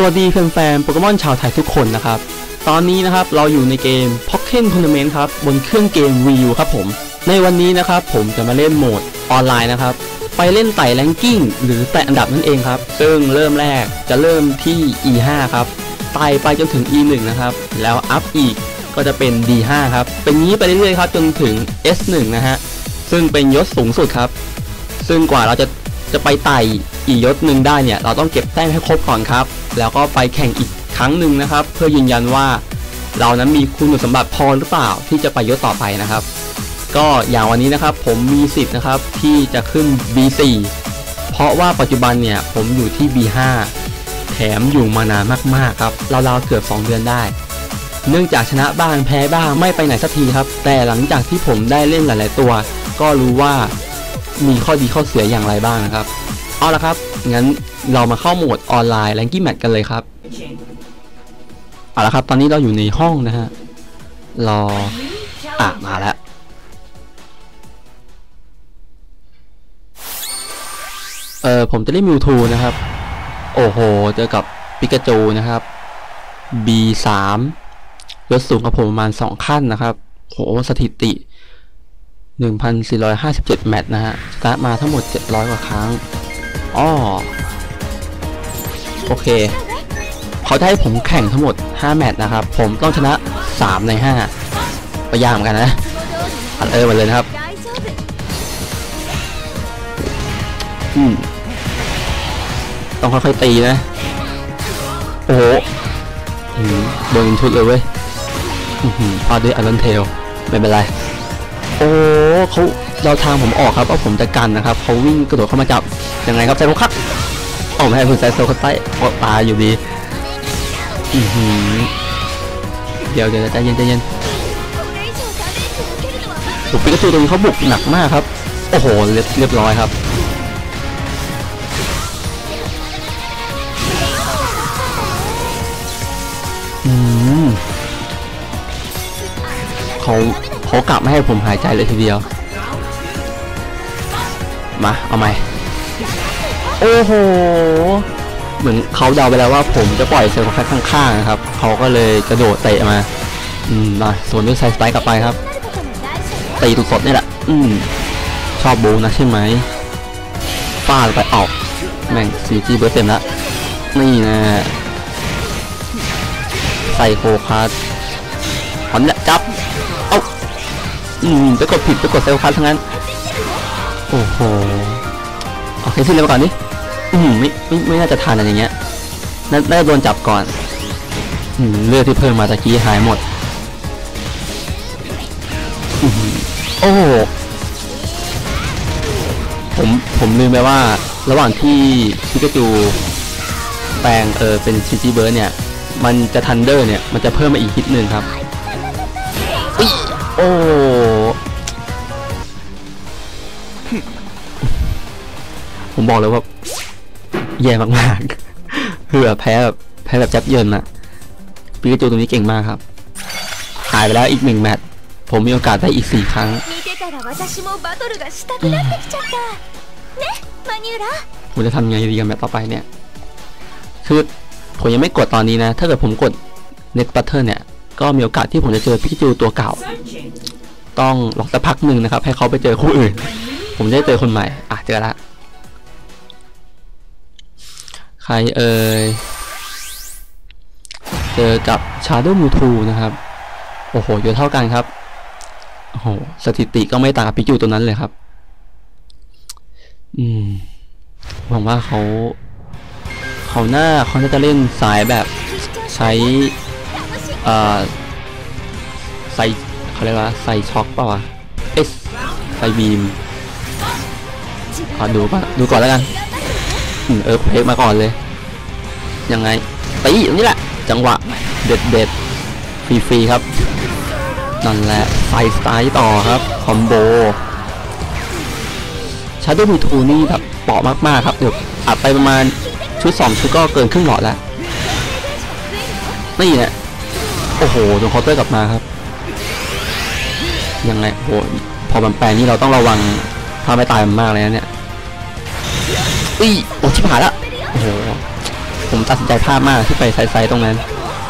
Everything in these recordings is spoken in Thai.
สวัสดีแฟนๆโปเกมอนชาวไทยทุกคนนะครับ ตอนนี้นะครับเราอยู่ในเกม Pokken Tournament ครับ บนเครื่องเกม Wii U ครับผม ในวันนี้นะครับผมจะมาเล่นโหมดออนไลน์นะครับ ไปเล่นไต่แรงกิ้งหรือแตะอันดับนั่นเองครับ ซึ่งเริ่มแรกจะเริ่มที่ E5 ครับ ไต่ไปจนถึง E1 นะครับ แล้วอัพอีกก็จะเป็น D5 ครับ เป็นงี้ไปเรื่อยๆครับจนถึง S1 นะฮะ ซึ่งเป็นยศสูงสุดครับ ซึ่งกว่าเราจะจะไปไต่ อีกยศหนึ่งได้เนี่ยเราต้องเก็บแต้มให้ครบก่อนครับ แล้วก็ไปแข่งอีกครั้งหนึ่งนะครับ เพื่อยืนยันว่าเรานั้นมีคุณสมบัติพอหรือเปล่าที่จะไปยศต่อไปนะครับ ก็อย่างวันนี้นะครับผมมีสิทธิ์นะครับที่จะขึ้น B4 เพราะว่าปัจจุบันเนี่ยผมอยู่ที่ B5 แถมอยู่มานานมากๆครับราวๆเกือบ 2 เดือนได้ เนื่องจากชนะบ้างแพ้บ้างไม่ไปไหนสักทีครับ แต่หลังจากที่ผมได้เล่นหลาย ๆ ตัว ก็รู้ว่ามีข้อดีข้อเสียอย่างไรบ้างนะครับ เอาละครับ งั้นเรามาเข้าโหมดออนไลน์แ a งกี้แมทกันเลยครับ เอาละครับ ตอนนี้เราอยู่ในห้องนะฮะ รอ อะ มาแล้ว เออผมจะเล่นมิวทูนะครับ โอ้โห เจอกับปิกาจูนะครับ B3 ยศสูงกับผมประมาณ 2 ขั้นนะครับ โห สถิติ 1,457 แมตช์นะฮะ สตาร์ทมาทั้งหมด 700 กว่าครั้ง อ้อโอเค เขาจะให้ผมแข่งทั้งหมด 5 แมตช์นะครับ ผมต้องชนะ 3 ใน5ไปยากเหมือนกันนะอัดเออมาเลยนะครับ อืม ต้องค่อยๆตีนะ โอ้โหโดนชุดเลยเว้ยพลาดด้วยอัลเลนเทล ไม่เป็นไร โอ้เขา เราทางผมออกครับว่าผมจะกันนะครับเขาวิ่งกระโดดเข้ามาจับยังไงครับไซโคครับโอ้ไม่ให้คุณไซโซเขาใต้ออกตายอยู่ดีอือหือเดี๋ยวเดี๋ยวใจเย็นใจเย็นบุกปิกาจูตรงนี้เขาบุกหนักมากครับ โอ้โหเรียบเรียบร้อยครับอืมเขาเขากลับไม่ให้ผมหายใจเลยทีเดียว มาเอาใหม่โอ้โห เหมือนเขาเดาไปแล้วว่าผมจะปล่อยเซลล์คัดข้างๆนะครับ เขาก็เลยกระโดดเตะมา อืมมาส่วนด้วยไซสไปกลับไปครับตีตุกสดนี่แหละ อืม ชอบบูนะใช่ไหมฟาดไปออก แม่งซีจีเบอร์เต็มแล้วนี่นะ ใส่โคคัสหอนแหละจับ เอ้า อืม ไปกดผิดไปกดเซลล์คัสทั้งนั้นโอ้โหโอเคสิ้นเลยมาก่อนดิอืมไม่ไม่ไม่น่าจะทันอะไรเงี้ยน่าจะโดนจับก่อนอืมเลือดที่เพิ่มมาตะกี้หายหมดอือหือโอ้โหผมผมลืมไปว่า ระหว่างที่ปิกาจูแปลงเออเป็น synergy burst เนี่ย มันจะ thunder เนี่ย มันจะเพิ่มมาอีกฮิตหนึ่งครับอโอ้ ผมบอกเลยว่าแย่มากๆเหือแพ้แบบแพ้แบบยับเยินอะปิกาจูตัวนี้เก่งมากครับหายไปแล้วอีกหนึ่งแมตช์ผมมีโอกาสได้อีกสี่ครั้งผมจะทำยังไงดีกับแมตช์ต่อไปเนี่ยคือผมยังไม่กดตอนนี้นะ ถ้าเกิดผมกดเน็ตปัทเธอร์เนี่ย ก็มีโอกาสที่ผมจะเจอพี่จูตัวเก่า ต้องหลอกสักพักหนึ่งนะครับ ให้เขาไปเจอคู่อื่น ผมได้เจอคนใหม่ อะเจอละ ใครเอ่ย เจอกับ Shadow Mewtwo นะครับ โอ้โหเยอะเท่ากันครับ โอ้โห สถิติก็ไม่ต่างกับพิจูตัวนั้นเลยครับ อืมหวังว่าเขา เขาหน้าเขาน่าจะเล่นสายแบบใช้อ่อใส่เขาเรียกว่าใส่ช็อคเปล่าวะเอสใส่บีมขอดูก่อนดูก่อนแล้วกัน เออเพกมาก่อนเลย ยังไงตีตรงนี้แหละ จังหวะ เด็ดเด็ดฟรีฟรีๆครับ นั่นแหละใสสไตล์ต่อครับ คอมโบชาร์ดมีทูนี่แบบเปาะมากๆครับ เดี๋ยวอัดไปประมาณชุดสองชุดก็เกินครึ่งหลอดแล้วนี่เนี่ยโอ้โหโดนเคาน์เตอร์กลับมาครับ ยังไงโหพอมันแปลนี่เราต้องระวังถ้าไม่ตายมันมากเลยนะเนี่ยอุ้ยโอ้ ชิบหายละโอ้โหผมตัดสินใจพลาดมากที่ไปไซส์ตรงนั้น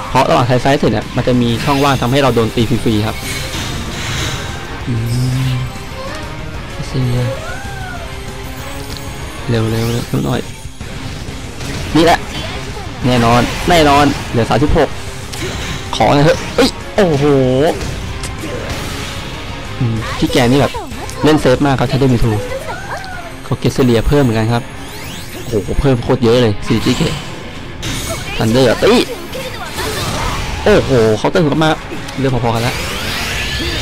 เพราะระหว่างไซส์เสร็จเนี่ยมันจะมีช่องว่างทำให้เราโดนตีฟรีๆครับเสียเร็วๆเร็วเร็วหน่อย นี่แหละ แน่นอน แน่นอน เหลือสามสิบหกขอหน่อยเถอะเอ้ย โอ้โหอืมพี่แกนี่แบบเล่นเซฟมากครับถ้าได้มีทูเขาเกสเลียเพิ่มเหมือนกันครับ โอ้โหเพิ่มโคตรเยอะเลยซีจีเกทันเดอร์ตีโอ้โหเขาเติมกลับมาเรื่องพอๆกันแล้ว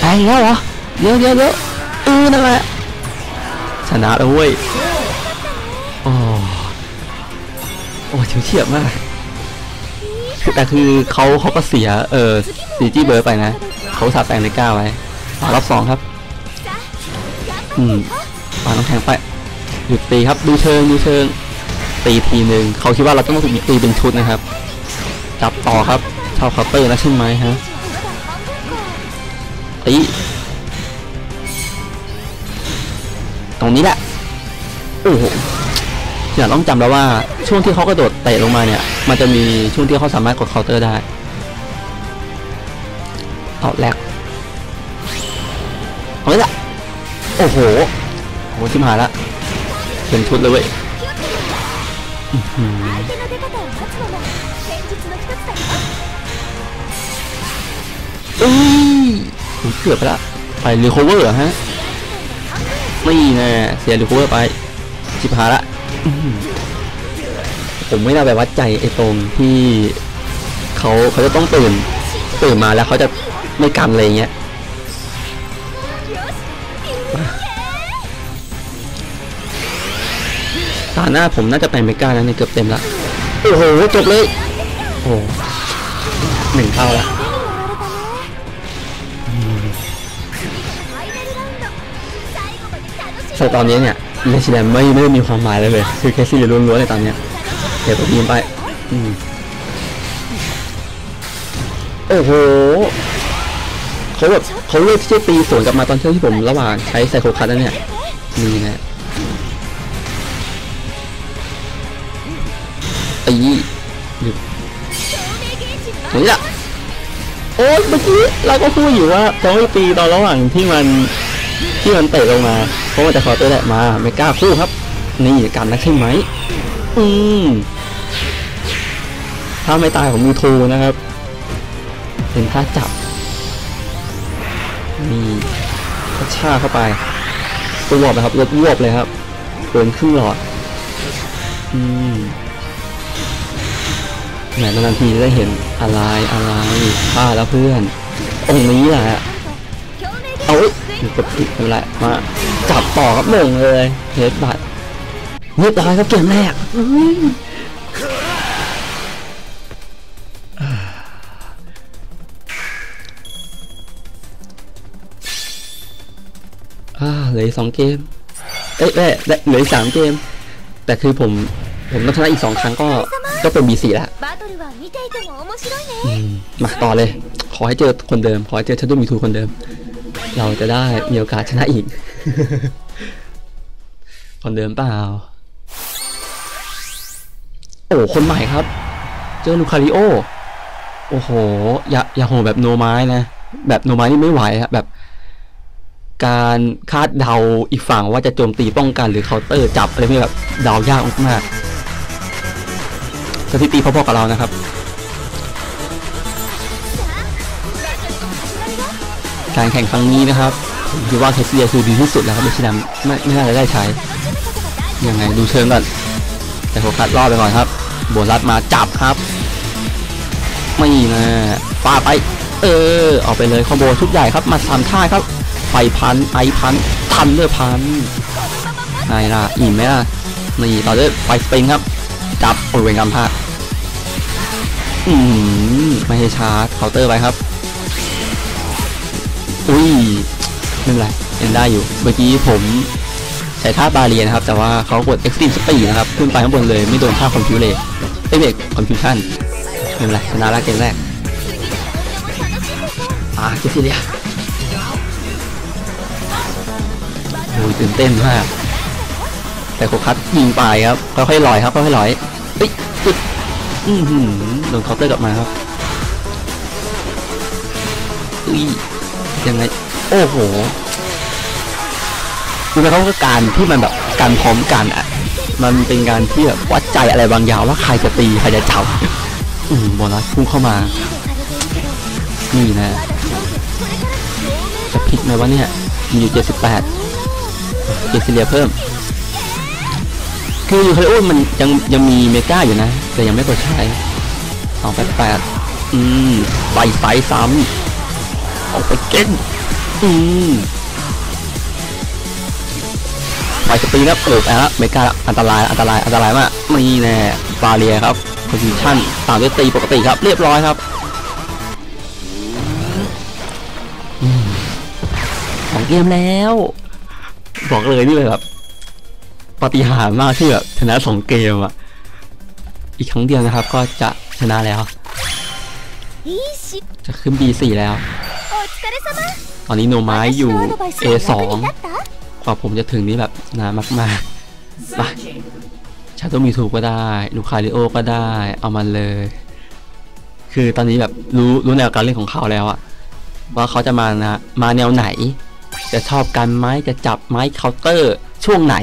แองแล้วเหรอเดี๋ยวเดี๋ยวเดี๋ยวเออนั่นแหละชนะแล้วเว้ยโอ้โอ้เฉียบมากแต่คือเขาเขาก็เสียเออซีจีเบอร์ไปนะเขาสาแปลงในก้าไว้มารอบสองครับ อืมปาน้ำแข็งไปหยุดตีครับดูเชิงดูเชิง ตีทีหนึ่งเขาคิดว่าเราต้องตีเป็นชุดนะครับ จับต่อครับชอบเคาน์เตอร์นะใช่ไหมฮะตีตรงนี้แหละโอ้โหอย่าต้องจำแล้วว่าช่วงที่เขากระโดดเตะลงมาเนี่ย มันจะมีช่วงที่เขาสามารถกดเคาน์เตอร์ได้เอาแรกเอาละโอ้โหโอ้โหชิมหายละเป็นชุดเลยเว้ย 相手の出方を待つのも戦術の一つだよ เอ้ยโอ้ยเกือบไปละไปรีคอเวอร์ฮะนี่แน่เสียรีคอเวอร์ไปชิบหายละอื้อหือผมไม่น่าไปวัดใจไอ้ตรงที่เขาเขาจะต้องตื่นตื่นมาแล้วเขาจะไม่กันอะไรเงี้ย ตาหน้าผมน่าจะไปเมก้าแล้วเนี่ยเกือบเต็มละโอ้โหจบเลยโอ้หนึ่งเท่าละแต่ตอนนี้เนี่ยเลชิแดนไม่ไม่มีความหมายเลยเลย คือแค่ซีเรียล้วนๆเลยตอนเนี้ยเดี๋ยวผมยิงไปโอ้โหเขาแบบเขาเลือกที่จะตีสวนกลับมาตอนเที่ผมระหว่างใช้ไซโคคัสนั่นเนี่ยนี่นะ อีนี่แหละโอ๊ยเมื่อกี้เราก็พูดอยู่ว่าจะไม่ตีตอนระหว่างที่มันที่มันเตะลงมา เพราะมันจะขอตัวแหละมาไม่กล้าคู่ครับ นี่การนักใช่ไหมอืมถ้าไม่ตายของมูทูนะครับเป็นท่าจับมีกระชากเข้าไปตัวบนะครับรถวบเลยครับเกินครึ่งหลอด อืม แหมนานทีจได้เห็นอะไรอะไรพลาแล้วเพื่อนองนี้แหละเอาเอ้ยกดผิดแหละมาจับต่อครับหนึ่งเลยเฮดบัตเรียบร้อยครับเกมแรกเหลือสองเกม เอ๊ะเหลือสามเกม แต่คือผม ผมต้องชนะอีกสองครั้งก็ก็เป็น B4 แล้วมาต่อเลย ขอให้เจอคนเดิม ขอให้เจอชันดูมีทูคนเดิม เราจะได้มีโอกาสชนะอีก คนเดิมเปล่า โอ้คนใหม่ครับ เจอลูคาริโอ โอ้โห อย่าอย่าโหแบบโนไม้นะ แบบโนไม้นี่ไม่ไหวครับแบบ การคาดเดาอีกฝั่งว่าจะโจมตีป้องกันหรือเคาน์เตอร์จับอะไรไม่แบบเดายากมาก สถิติพอๆกับเรานะครับ การแข่งครั้งนี้นะครับผมคิดว่าเคสเซียคือดีที่สุดแล้วครับไม่ใช่ดำไม่ไม่น่าจะได้ใช้ ยังไงดูเชิงก่อน แต่โฟกัสรอดไปก่อนครับโบนัสมาจับครับ ไม่นะฟาไป เออ เอาไปเลยคอมโบชุดใหญ่ครับ มาสามท่าครับ ไฟพัน ไอพัน ทันเลือพันไงล่ะ อิ่มไหมล่ะ นี่ต่อด้วยไฟสปริงครับ จับโอ้ยเวงกรรมพลาดอืมไม่ให้ชาร์จเคาน์เตอร์ไปครับ อุ้ยไม่เป็นไรยังได้อยู่ เมื่อกี้ผมใช้ท่าบาเรียนะครับ แต่ว่าเขากด Extreme Speed นะครับ ขึ้นไปข้างบนเลยไม่โดนท่าคอมพิวเลยเอเบกคอมพิวชั่นไม่เป็นไรชนะละเกมแรก อ่าเจสซี่เลียโอ้ยตื่นเต้นมาก แต่โคคัสยิงไปครับค่อยๆลอยครับค่อยๆลอยเอ้ยจุดอือหือโดนเคาน์เตอร์กลับมาครับอุ้ยยังไงโอ้โหคือเขาก็การที่มันแบบการพร้อมกันอะมันเป็นการที่แบบวัดใจอะไรบางอย่างว่าใครจะตีใครจะจับอืมโบนัสพุ่งเข้ามา นี่นะ จะพลิกไหมวะเนี่ย มีอยู่78เจสิเลียเพิ่ม คือยูคาริโอมันยังยังมีเมกาอยู่นะ แต่ยังไม่กดใช้สองแปดแปดอืมใบไซส์ซ้ำออกไปเก้นอืมไปสปีดครับเปิดแล้วเมกาอันตรายอันตรายอันตรายมากนี่แน่ Barrier ครับ Confusion ตามด้วยตีปกติครับเรียบร้อยครับอืมสองเกมแล้ว บอกเลยนี่เลยแบบ ปาฏิหาริย์มากที่แบบชนะสองเกมอะอีกครั้งเดียวนะครับ ก็จะชนะแล้ว จะขึ้น B4 แล้ว ตอนนี้โนมายอยู่ A2 กว่าผมจะถึงนี่แบบนานมากๆมาชาโตมีทูก็ได้ ลูคาริโอก็ได้ เอามันเลย คือตอนนี้แบบรู้รู้แนวการเล่นของเขาแล้วอะว่าเขาจะมานะมาแนวไหน จะชอบการไม้จะจับไม้เคาน์เตอร์ช่วงไหน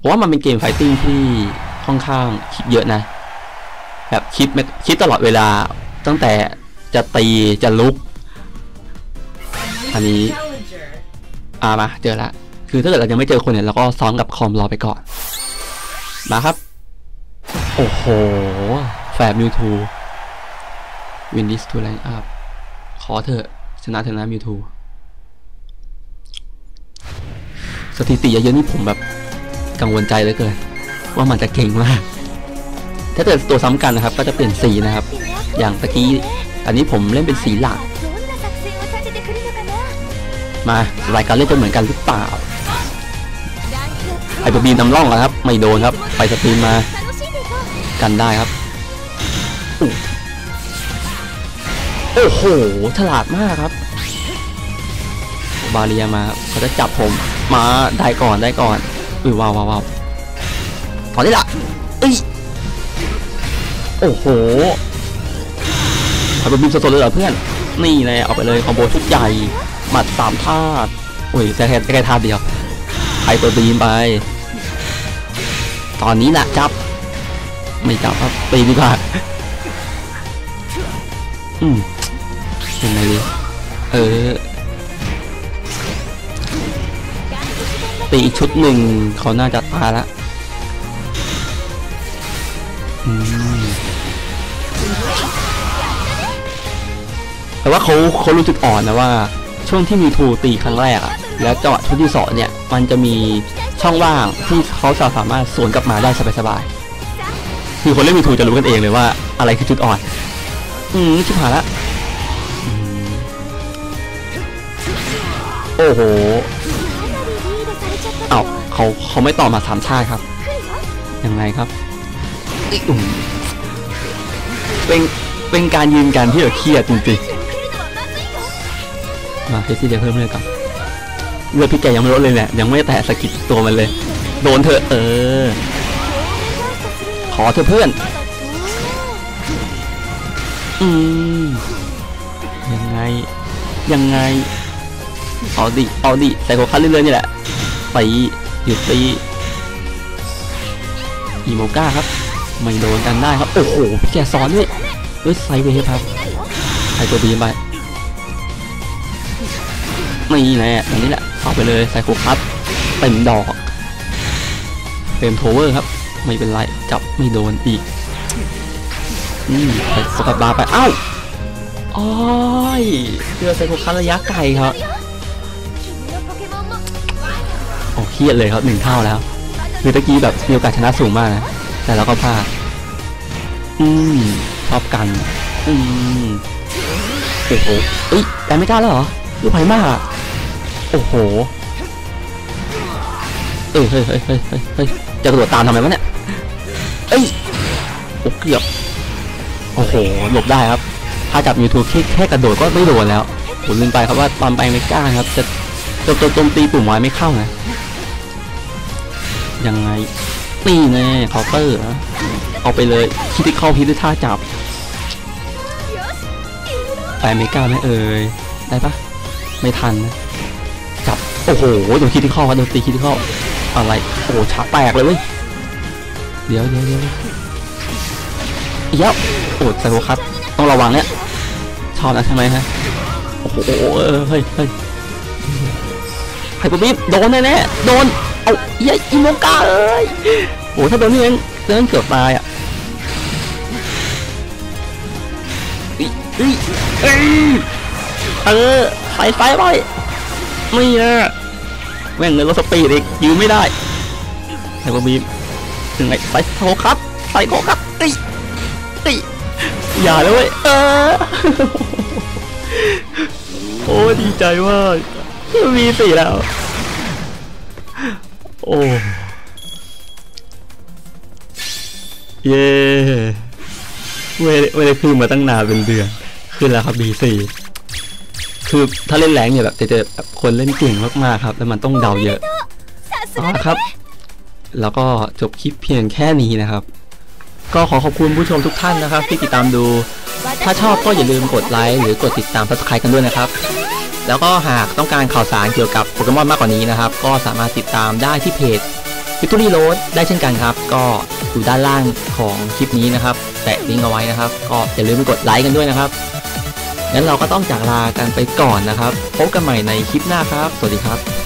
ผมว่ามันเป็นเกม fighting ที่ค่อนข้างคิดเยอะนะ แบบคิดคิดตลอดเวลาตั้งแต่จะตีจะลุก อันนี้อามาเจอละ คือถ้าเกิดเรายังไม่เจอคนเนี่ยเราก็ซ้อมกับคอมรอไปก่อน มาครับ โอ้โหแฝดมิวทูวินดิสทูไลน์อัพขอเถอะชนะเถอะนะมิวทูสถิติเยอะๆนี่ผมแบบ กังวลใจเหลือเกินว่ามันจะเก่งมาก ถ้าเกิดตัวซ้ำกันนะครับ ก็จะเปลี่ยนสีนะครับ อย่างตะกี้อันนี้ผมเล่นเป็นสีหลัก มารายการเล่นจะเหมือนกันหรือเปล่าไอ้บีนำร่องนะครับ ไม่โดนครับ ไปสตรีมมากันได้ครับโอ้โหฉลาดมากครับ บาเรียมาเขาจะจับผมมาได้ก่อนได้ก่อน อุ้ยว้าวว้าวถอนได้ละเอ้ยโอ้โหไอตัวบีนสดๆเลยเหรอเพื่อน นี่เลยเอาไปเลยคอมโบชุดใหญ่หมัดสามท่าตุโอ้ยแค่แค่แค่ท่าเดียวไฮเปอร์บีมไป ตอนนี้แหละจับ ไม่จับครับตีดีกว่าอืมยังไงดีเออ ตีอีกชุดหนึ่งเขาน่าจะตายละแต่ว่าเขาเขารู้จุดอ่อนนะว่า ช่วงที่มีทูตีครั้งแรกอะแล้วจังหวะชุดที่สองเนี่ย มันจะมีช่องว่างที่เขาจะสามารถสวนกลับมาได้สบายๆคือคนเล่นมีทูจะรู้กันเองเลยว่า อะไรคือจุดอ่อน อืมชิบหายละโอ้โห เอ้าเขาเขาไม่ต่อมาสามชาติครับ ยังไงครับเป็นเป็นการยืนกันที่แบบเครียดจริงๆ มาเคซี่เดีะเพิ่มเลือดกับเลือดพี่แกยังไม่ลดเลยแหละยังไม่แตะสกิดตัวมันเลย โดนเธอเออ ขอเธอเพื่อน อืมยังไงยังไงเอดิเอดิใส่หัวคัดเรื่อยๆนี่แหละ ตีหยุดตีอีโมก้าครับ ไม่โดนกันได้ครับ โอ้โหพี่แกซ้อนด้วยด้วยไซเวฟครับใส่ตัวบีมไปนี่แหละอันนี้แหละเอาไปเลยไซโคคัสเต็มดอกเฟรมโทเวอร์ครับ ไม่เป็นไรจับไม่โดนอีกอืมไปสกัดบาร์ไปอ้าวอ้อยเจอไซโคคัสระยะไกลครับ รียดเลยครับหนึ่งเท่าแล้วคือตะกี้แบบมีโอกาสชนะสูงมากนะแต่เราก็พลาดอืมชอบกันอืมโอ้โหเอ้ยแต่ไม่กล้าแล้วเหรอลูกไผ่มากอะโอ้โหเอ้ยเฮ้ยเฮ้ยเฮ้ยเฮ้ยเฮ้ยจะกระโดดตามทำไมวะเนี่ยเอ้ยโอ้เกือบโอ้โหหลบได้ครับถ้าจับยูทูบแค่แค่กระโดดก็ไม่โดนแล้วผมลืมไปครับว่าตอนไปไม่กล้าครับ จะจะจะโจมตีปุ่มไว้ไม่เข้านะ ยังไงตีแน่เคาน์เตอร์เอาไปเลยคิดติคอลพิษด้วยท่าจับไปเมกาไม่เอ่ยได้ปะไม่ทันจับโอ้โหโดนคิดติคอลโดนตีคิดติคอลอะไรโอ้ช้าแตกเลยเว้ยเดี๋ยวเดี๋ยวเดี๋ยวเยอะโอ้ใส่หัวครับต้องระวังเนี่ยชอบนะใช่ไหมฮะโอ้โหเฮ้ยเฮ้ยไฮเปอร์บีมโดนแน่แน่โดน เอาเย้ยอีโมกาเอ้ยโอ้ถ้าโดนนี่เองเดินเกือบตายอะอีเอ้ยเออใส่ไฟไปไม่นะแม่งเลยรถสปีดอีกยืมไม่ได้ไฮเปอร์บีมถึงไงใส่โคครับใส่โคครับเอ้ยเอ้ยอย่าเลยเว้ยเออโอ้ดีใจมากมีสี่แล้ว โอ้เย่ไม่ไม่ยด้ขึ้นมาตั้งนานเป็นเดือน ขึ้นแล้วครับ B4 คือถ้าเล่นแรงเนี่ยแบบจะแบบคนเล่นเก่งมากๆครับ แล้วมันต้องเดาเยอะอ๋อครับ แล้วก็จบคลิปเพียงแค่นี้นะครับ ก็ขอขอบคุณผู้ชมทุกท่านนะครับ ที่ติดตามดู ถ้าชอบก็อย่าลืมกดไลค์หรือกดติดตาม subscribe กันด้วยนะครับ แล้วก็หากต้องการข่าวสารเกี่ยวกับโปเกมอนมากกว่านี้นะครับ ก็สามารถติดตามได้ที่เพจ Victory Road ได้เช่นกันครับ ก็อยู่ด้านล่างของคลิปนี้นะครับ แตะลิงก์เอาไว้นะครับ ก็อย่าลืมไปกดไลค์กันด้วยนะครับงั้นเราก็ต้องจากลากันไปก่อนนะครับ พบกันใหม่ในคลิปหน้าครับ สวัสดีครับ